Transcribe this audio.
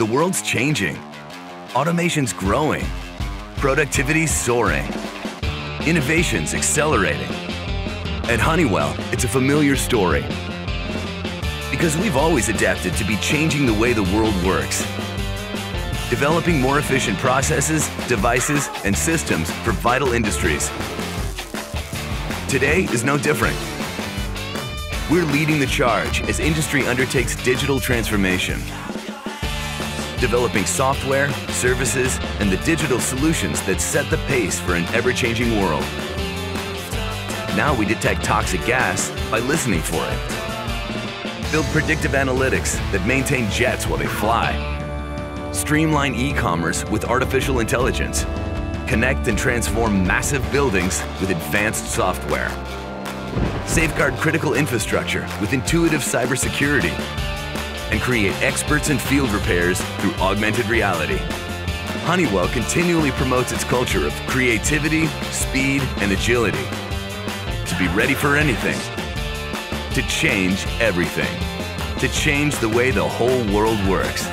The world's changing. Automation's growing. Productivity's soaring. Innovation's accelerating. At Honeywell, it's a familiar story. Because we've always adapted to be changing the way the world works. Developing more efficient processes, devices, and systems for vital industries. Today is no different. We're leading the charge as industry undertakes digital transformation. Developing software, services, and the digital solutions that set the pace for an ever-changing world. Now we detect toxic gas by listening for it. Build predictive analytics that maintain jets while they fly. Streamline e-commerce with artificial intelligence. Connect and transform massive buildings with advanced software. Safeguard critical infrastructure with intuitive cybersecurity. And create experts in field repairs through augmented reality. Honeywell continually promotes its culture of creativity, speed, and agility to be ready for anything, to change everything, to change the way the whole world works.